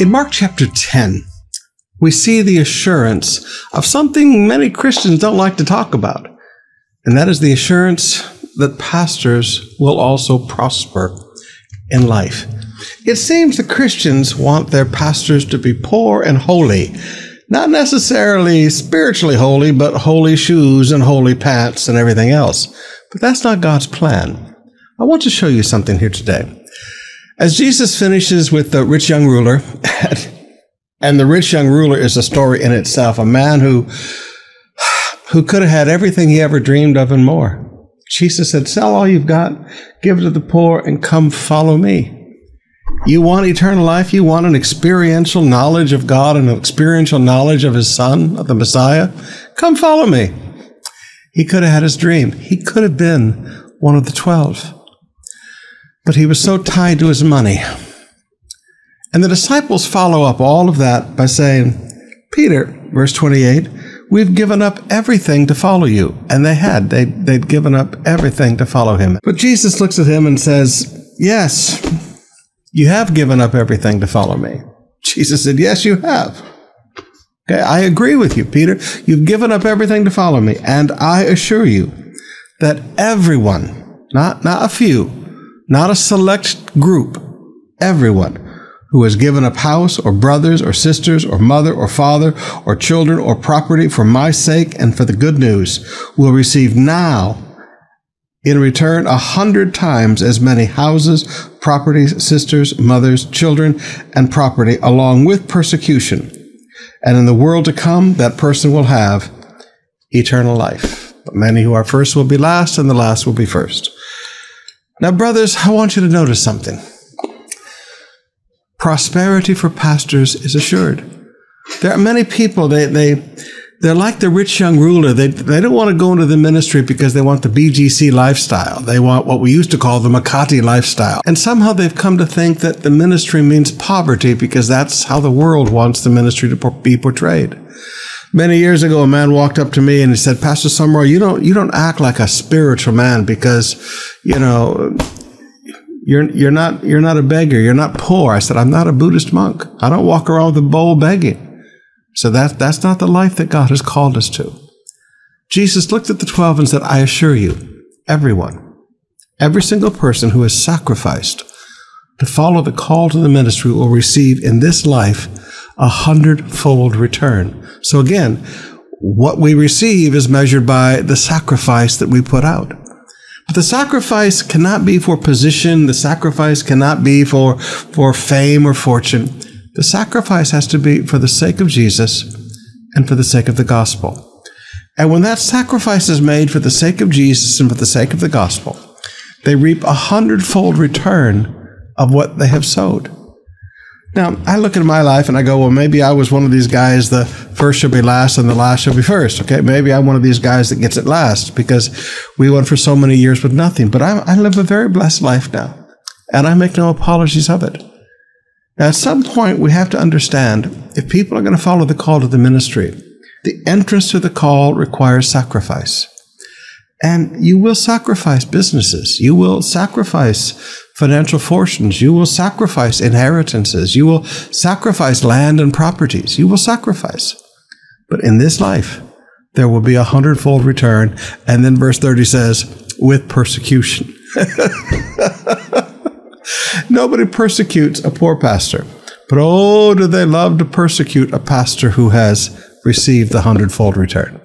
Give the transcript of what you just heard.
In Mark chapter 10, we see the assurance of something many Christians don't like to talk about, and that is the assurance that pastors will also prosper in life. It seems the Christians want their pastors to be poor and holy, not necessarily spiritually holy, but holy shoes and holy pants and everything else. But that's not God's plan. I want to show you something here today. As Jesus finishes with the rich young ruler, and the rich young ruler is a story in itself, a man who who could have had everything he ever dreamed of and more. Jesus said, Sell all you've got, give to the poor, and come follow me. You want eternal life? You want an experiential knowledge of God and an experiential knowledge of His Son, of the Messiah? Come follow me. He could have had his dream. He could have been one of the twelve. But he was so tied to his money. And the disciples follow up all of that by saying, Peter, verse 28, we've given up everything to follow you. And they had. They, they'd given up everything to follow him. But Jesus looks at him and says, Yes, you have given up everything to follow me. Jesus said, Yes, you have. Okay, I agree with you, Peter. You've given up everything to follow me. And I assure you that everyone, not, not a few, not a select group, everyone who has given up house or brothers or sisters or mother or father or children or property for my sake and for the good news will receive now in return a hundred times as many houses, properties, sisters, mothers, children, and property, along with persecution. And in the world to come, that person will have eternal life. But many who are first will be last, and the last will be first. Now, brothers, I want you to notice something. Prosperity for pastors is assured. There are many people, they, they, they're like the rich young ruler. They, they don't want to go into the ministry because they want the BGC lifestyle. They want what we used to call the Makati lifestyle. And somehow they've come to think that the ministry means poverty because that's how the world wants the ministry to be portrayed. Many years ago, a man walked up to me and he said, Pastor Sumrall, you don't, you don't act like a spiritual man because, you know, you're, you're not, you're not a beggar. You're not poor. I said, I'm not a Buddhist monk. I don't walk around with a bowl begging. So that, that's not the life that God has called us to. Jesus looked at the 12 and said, I assure you, everyone, every single person who has sacrificed to follow the call to the ministry will receive in this life a hundredfold return. So again, what we receive is measured by the sacrifice that we put out. But the sacrifice cannot be for position. The sacrifice cannot be for, for fame or fortune. The sacrifice has to be for the sake of Jesus and for the sake of the gospel. And when that sacrifice is made for the sake of Jesus and for the sake of the gospel, they reap a hundredfold return of what they have sowed. Now, I look at my life and I go, well, maybe I was one of these guys, the first shall be last and the last shall be first. Okay, maybe I'm one of these guys that gets it last because we went for so many years with nothing. But I, I live a very blessed life now, and I make no apologies of it. Now, at some point, we have to understand if people are going to follow the call to the ministry, the entrance to the call requires sacrifice. And you will sacrifice businesses. You will sacrifice financial fortunes. You will sacrifice inheritances. You will sacrifice land and properties. You will sacrifice. But in this life, there will be a hundredfold return. And then verse 30 says, with persecution. Nobody persecutes a poor pastor, but oh, do they love to persecute a pastor who has received the hundredfold return.